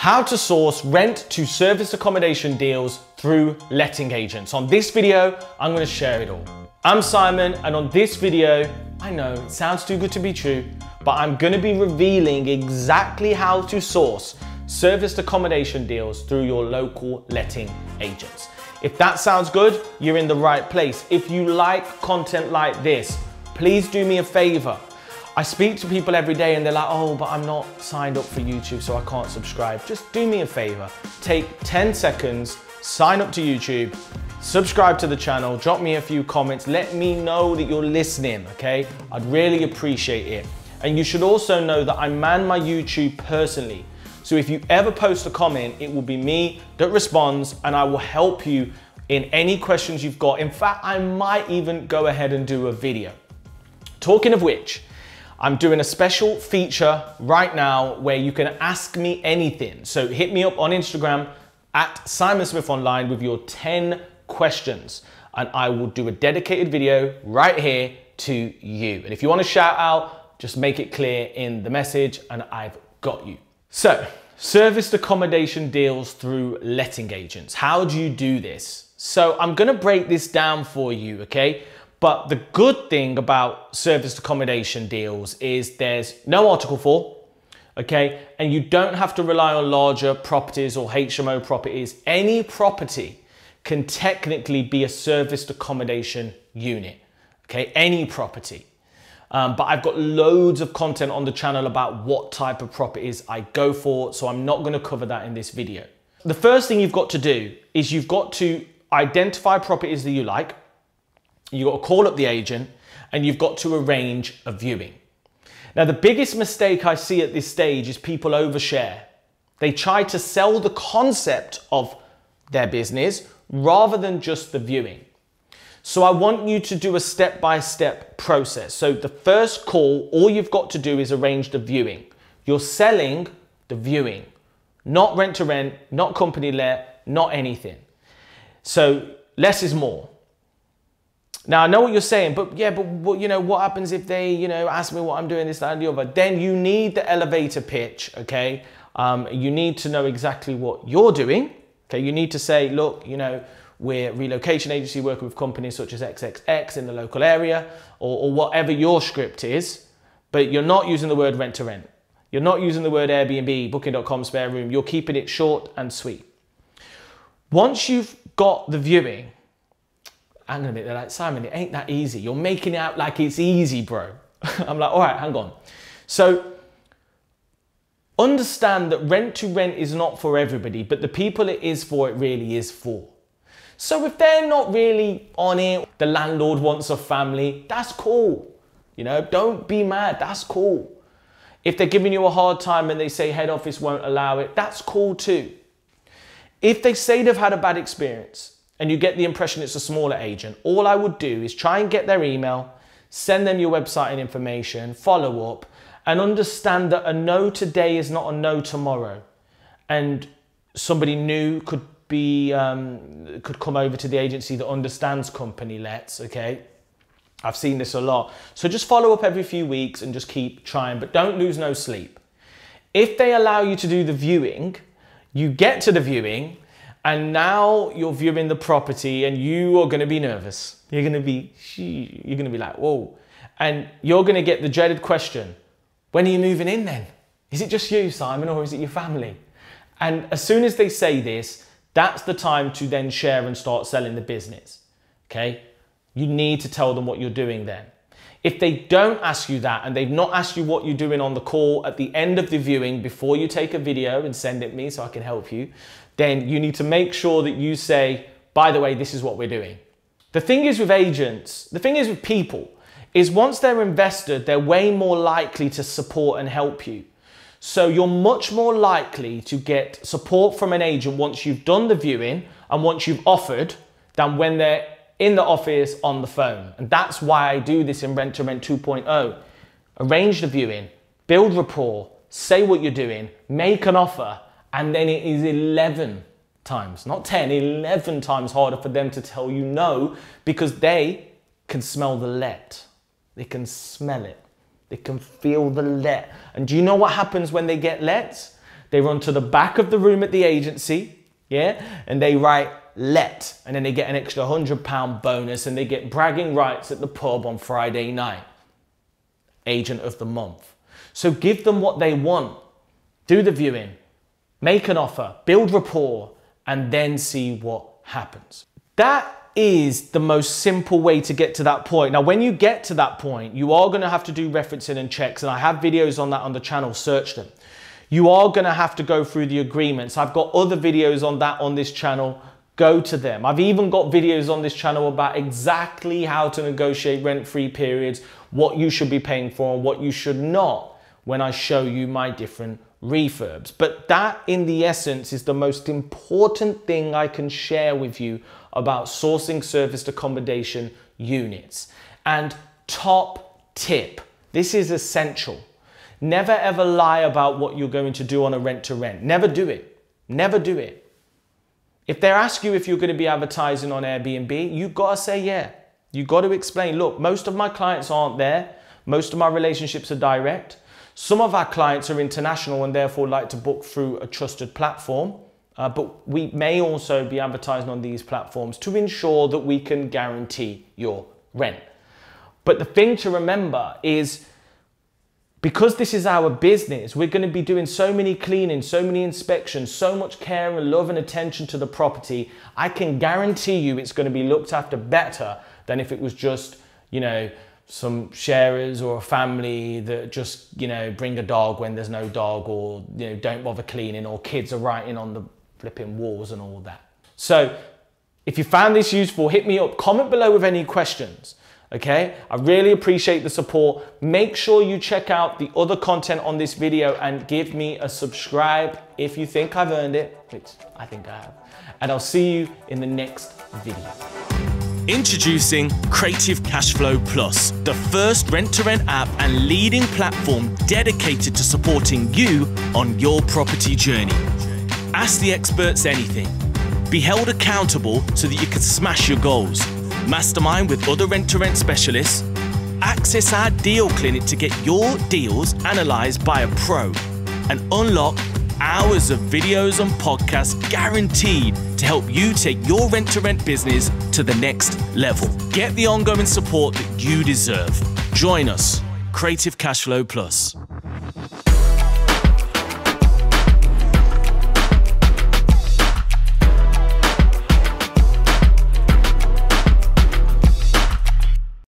How to source rent to service accommodation deals through letting agents. On this video, I'm gonna share it all. I'm Simon, and on this video, I know it sounds too good to be true, but I'm gonna be revealing exactly how to source serviced accommodation deals through your local letting agents. If that sounds good, you're in the right place. If you like content like this, please do me a favor I speak to people every day and they're like, oh, but I'm not signed up for YouTube, so I can't subscribe. Just do me a favor. Take 10 seconds, sign up to YouTube, subscribe to the channel, drop me a few comments, let me know that you're listening, okay? I'd really appreciate it. And you should also know that I man my YouTube personally. So if you ever post a comment, it will be me that responds and I will help you in any questions you've got. In fact, I might even go ahead and do a video. Talking of which, I'm doing a special feature right now where you can ask me anything. So hit me up on Instagram at Simon Smith Online with your 10 questions and I will do a dedicated video right here to you. And if you want to shout out, just make it clear in the message and I've got you. So, serviced accommodation deals through letting agents. How do you do this? So I'm gonna break this down for you, okay? But the good thing about serviced accommodation deals is there's no Article 4, okay? And you don't have to rely on larger properties or HMO properties. Any property can technically be a serviced accommodation unit, okay? Any property. Um, but I've got loads of content on the channel about what type of properties I go for, so I'm not gonna cover that in this video. The first thing you've got to do is you've got to identify properties that you like, You've got to call up the agent and you've got to arrange a viewing. Now, the biggest mistake I see at this stage is people overshare. They try to sell the concept of their business rather than just the viewing. So I want you to do a step-by-step process. So the first call, all you've got to do is arrange the viewing. You're selling the viewing, not rent to rent, not company let, not anything. So less is more. Now I know what you're saying, but yeah, but what, you know, what happens if they, you know, ask me what I'm doing, this, that, and the other? Then you need the elevator pitch, okay? Um, you need to know exactly what you're doing. Okay, you need to say, look, you know, we're relocation agency working with companies such as XXX in the local area, or, or whatever your script is, but you're not using the word rent to rent. You're not using the word Airbnb, booking.com, spare room. You're keeping it short and sweet. Once you've got the viewing, hang on a minute, they're like, Simon, it ain't that easy. You're making it out like it's easy, bro. I'm like, all right, hang on. So understand that rent to rent is not for everybody, but the people it is for, it really is for. So if they're not really on it, the landlord wants a family, that's cool. You know, don't be mad, that's cool. If they're giving you a hard time and they say head office won't allow it, that's cool too. If they say they've had a bad experience, and you get the impression it's a smaller agent, all I would do is try and get their email, send them your website and information, follow up, and understand that a no today is not a no tomorrow. And somebody new could be um, could come over to the agency that understands company lets. Okay, I've seen this a lot. So just follow up every few weeks and just keep trying, but don't lose no sleep. If they allow you to do the viewing, you get to the viewing and now you're viewing the property and you are going to be nervous. You're going to be, you're going to be like, whoa. And you're going to get the dreaded question, when are you moving in then? Is it just you, Simon, or is it your family? And as soon as they say this, that's the time to then share and start selling the business. Okay? You need to tell them what you're doing then. If they don't ask you that and they've not asked you what you're doing on the call at the end of the viewing before you take a video and send it me so I can help you, then you need to make sure that you say, by the way, this is what we're doing. The thing is with agents, the thing is with people, is once they're invested, they're way more likely to support and help you. So you're much more likely to get support from an agent once you've done the viewing and once you've offered than when they're in the office on the phone. And that's why I do this in Rent to Rent 2.0. Arrange the viewing, build rapport, say what you're doing, make an offer, and then it is 11 times, not 10, 11 times harder for them to tell you no because they can smell the let. They can smell it. They can feel the let. And do you know what happens when they get lets? They run to the back of the room at the agency, yeah, and they write let, and then they get an extra hundred pound bonus, and they get bragging rights at the pub on Friday night. Agent of the month. So give them what they want. Do the viewing, make an offer, build rapport, and then see what happens. That is the most simple way to get to that point. Now, when you get to that point, you are going to have to do referencing and checks, and I have videos on that on the channel, search them. You are going to have to go through the agreements. I've got other videos on that on this channel. Go to them. I've even got videos on this channel about exactly how to negotiate rent-free periods, what you should be paying for and what you should not when I show you my different refurbs. But that in the essence is the most important thing I can share with you about sourcing serviced accommodation units. And top tip, this is essential. Never ever lie about what you're going to do on a rent to rent. Never do it. Never do it. If they ask you if you're going to be advertising on Airbnb, you've got to say yeah. You've got to explain, look, most of my clients aren't there. Most of my relationships are direct. Some of our clients are international and therefore like to book through a trusted platform. Uh, but we may also be advertising on these platforms to ensure that we can guarantee your rent. But the thing to remember is because this is our business, we're going to be doing so many cleanings, so many inspections, so much care and love and attention to the property. I can guarantee you it's going to be looked after better than if it was just, you know, some sharers or a family that just you know bring a dog when there's no dog or you know don't bother cleaning or kids are writing on the flipping walls and all that so if you found this useful hit me up comment below with any questions okay i really appreciate the support make sure you check out the other content on this video and give me a subscribe if you think i've earned it which i think i have and i'll see you in the next video Introducing Creative Cashflow Plus, the first rent to rent app and leading platform dedicated to supporting you on your property journey. Ask the experts anything. Be held accountable so that you can smash your goals. Mastermind with other rent to rent specialists. Access our deal clinic to get your deals analysed by a pro and unlock hours of videos and podcasts guaranteed to help you take your rent to rent business to the next level. Get the ongoing support that you deserve. Join us, Creative Cashflow Plus.